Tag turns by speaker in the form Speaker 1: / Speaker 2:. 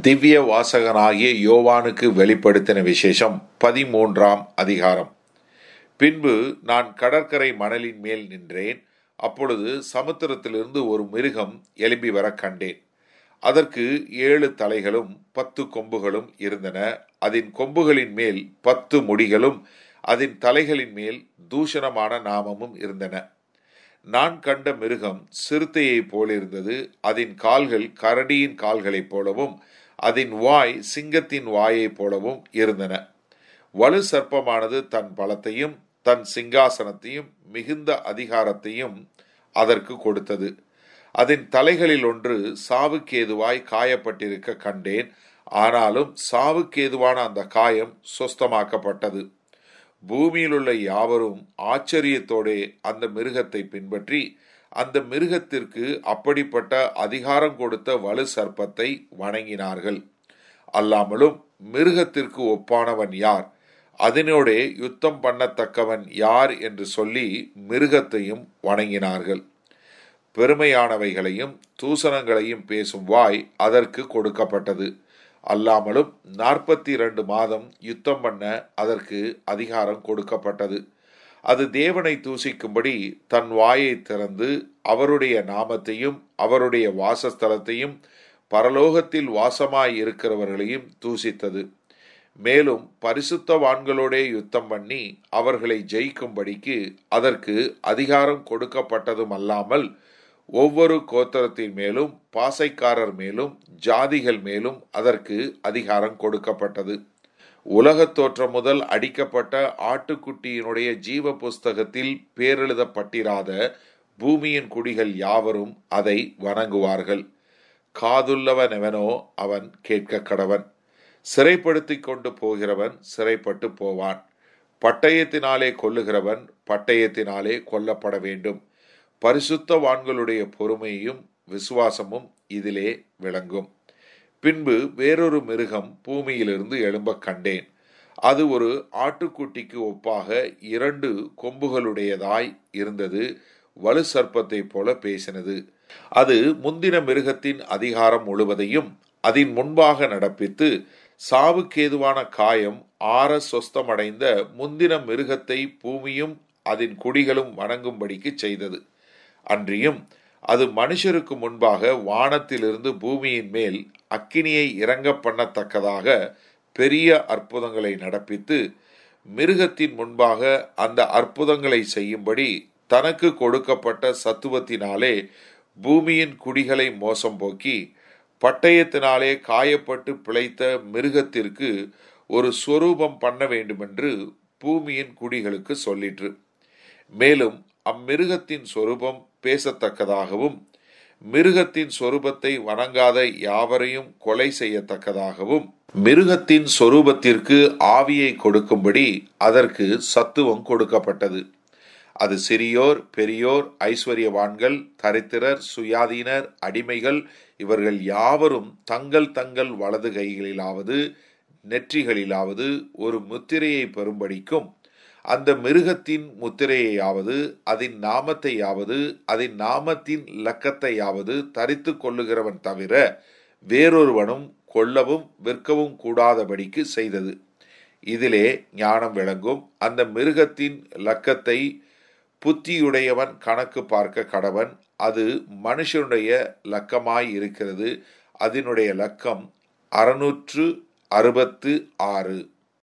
Speaker 1: திவ்ய வாசகனாகிய யோவானுக்கு வெளிப்படுத்தின விசேஷம் பதிமூன்றாம் அதிகாரம். பின்பு நான் கடற்கரை மணலின் மேல் நின்றேன். அப்பொழுது சமுத்திரத்திலிருந்து ஒரு மிருகம் எழும்பி வர கண்டேன். அதற்கு ஏழு தலைகளும் பத்து கொம்புகளும் இருந்தன. அதன் கொம்புகளின் மேல் பத்து முடிகளும் அதன் தலைகளின் மேல் தூஷணமான நாமமும் இருந்தன. நான் கண்ட மிருகம் சிறுத்தையைப் போலிருந்தது. அதன் கால்கள் கரடியின் கால்களைப் போலவும் அதன் வாய் சிங்கத்தின் வாயைப் போலவும் இருந்தன. வலு சர்ப்பமானது தன் பலத்தையும் தன் சிங்காசனத்தையும் மிகுந்த அதிகாரத்தையும் அதற்கு கொடுத்தது. அதன் தலைகளில் ஒன்று சாவுக்கேதுவாய் காயப்பட்டிருக்க கண்டேன். ஆனாலும் சாவுக்கேதுவான அந்த காயம் சொஸ்தமாக்கப்பட்டது. பூமியிலுள்ள யாவரும் ஆச்சரியத்தோடே அந்த மிருகத்தை பின்பற்றி அந்த மிருகத்திற்கு அப்படிப்பட்ட அதிகாரம் கொடுத்த வலு சர்ப்பத்தை வணங்கினார்கள். அல்லாமலும் மிருகத்திற்கு ஒப்பானவன் யார்? அதனோடே யுத்தம் பண்ணத்தக்கவன் யார் என்று சொல்லி மிருகத்தையும் வணங்கினார்கள். பெருமையானவைகளையும் தூசணங்களையும் பேசும் வாய் அதற்கு கொடுக்கப்பட்டது. அல்லாமலும் நாற்பத்தி இரண்டு மாதம் யுத்தம் பண்ண அதற்கு அதிகாரம் கொடுக்கப்பட்டது. அது தேவனை தூசிக்கும்படி தன் வாயை திறந்து அவருடைய நாமத்தையும் அவருடைய வாசஸ்தலத்தையும் பரலோகத்தில் வாசமாய் இருக்கிறவர்களையும் தூசித்தது. மேலும் பரிசுத்தவான்களோடே யுத்தம் பண்ணி அவர்களை ஜெயிக்கும்படிக்கு அதற்கு அதிகாரம் கொடுக்கப்பட்டதும் அல்லாமல் ஒவ்வொரு கோத்திரத்தின் மேலும் பாசைக்காரர் மேலும் ஜாதிகள் மேலும் அதற்கு அதிகாரம் கொடுக்கப்பட்டது. உலகத் தோற்றம் முதல் அடிக்கப்பட்ட ஆட்டுக்குட்டியினுடைய ஜீவ புஸ்தகத்தில் பேரெழுதப்பட்டிராத பூமியின் குடிகள் யாவரும் அதை வணங்குவார்கள். காதுள்ளவனெவனோ அவன் கேட்க கடவன். சிறைப்படுத்தி கொண்டு போகிறவன் சிறைப்பட்டு போவான். பட்டயத்தினாலே கொல்லுகிறவன் பட்டயத்தினாலே கொல்லப்பட வேண்டும். பரிசுத்தவான்களுடைய பொறுமையும் விசுவாசமும் இதிலே விளங்கும். பின்பு வேறொரு மிருகம் பூமியிலிருந்து எழும்ப கண்டேன். அது ஒரு ஆட்டுக்குட்டிக்கு ஒப்பாக இரண்டு கொம்புகளுடையதாய் இருந்தது வலு சர்ப்பத்தை போல பேசினது. அது முந்தின மிருகத்தின் அதிகாரம் முழுவதையும் அதன் முன்பாக நடப்பித்து சாவுக்கேதுவான காயம் ஆற சொஸ்தமடைந்த முந்தின மிருகத்தை பூமியும் அதன் குடிகளும் வணங்கும்படிக்கு செய்தது. அன்றியும் அது மனுஷருக்கு முன்பாக வானத்திலிருந்து பூமியின் மேல் அக்கினியை இறங்க பண்ணத்தக்கதாக பெரிய அற்புதங்களை நடப்பித்து மிருகத்தின் முன்பாக அந்த அற்புதங்களை செய்யும்படி தனக்கு கொடுக்கப்பட்ட சத்துவத்தினாலே பூமியின் குடிகளை மோசம் போக்கி பட்டயத்தினாலே காயப்பட்டு பிழைத்த மிருகத்திற்கு ஒரு சொரூபம் பண்ண வேண்டுமென்று பூமியின் குடிகளுக்கு சொல்லிற்று. மேலும் அம்மிருகத்தின் சொரூபம் பேசத்தக்கதாகவும் மிருகத்தின் சொரூபத்தை வணங்காத யாவரையும் கொலை செய்யத்தக்கதாகவும் மிருகத்தின் சொரூபத்திற்கு ஆவியை கொடுக்கும்படி அதற்கு சத்துவம் கொடுக்கப்பட்டது. அது சிறியோர் பெரியோர் ஐஸ்வர்யவான்கள் தரித்திரர் சுயாதீனர் அடிமைகள் இவர்கள் யாவரும் தங்கள் தங்கள் வலது கைகளிலாவது நெற்றிகளிலாவது ஒரு முத்திரையை பெறும்படிக்கும் அந்த மிருகத்தின் முத்திரையாவது அதன் நாமத்தையாவது அதன் நாமத்தின் லக்கத்தையாவது தரித்து கொள்ளுகிறவன் தவிர வேறொருவனும் கொல்லவும் விற்கவும் கூடாதபடிக்கு செய்தது. இதிலே ஞானம் விளங்கும். அந்த மிருகத்தின் லக்கத்தை புத்தியுடையவன் கணக்கு பார்க்க கடவன். அது மனுஷனுடைய லக்கமாய் இருக்கிறது. அதனுடைய லக்கம் அறுநூற்று அறுபத்து ஆறு.